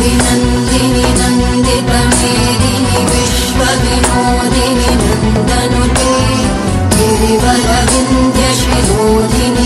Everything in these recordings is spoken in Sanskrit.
विनन्दिनि नन्दिप्रवेदिनि विश्वविनोदिनि नन्दनुते श्रीरोधिनि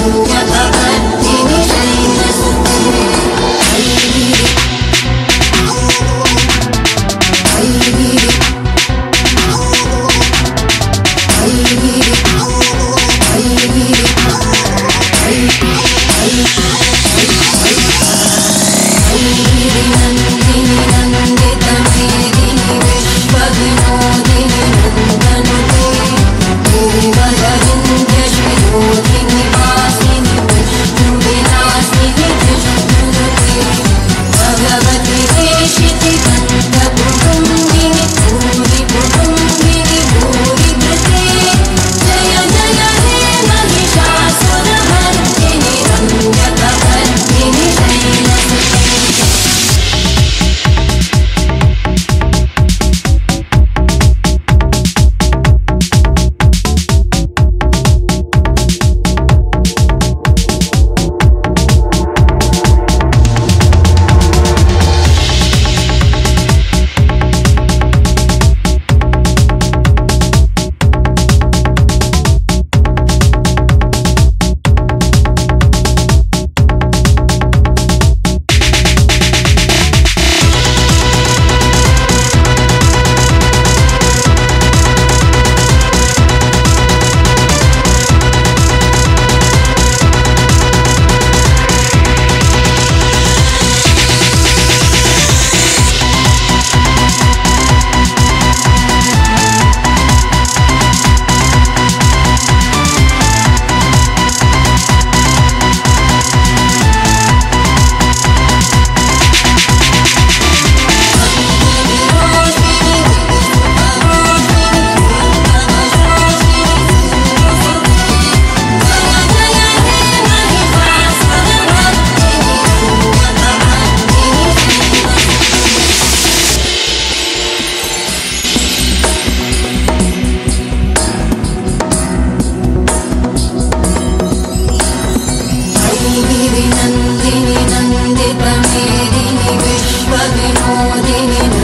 Ooh, la, la, la. रोषिणि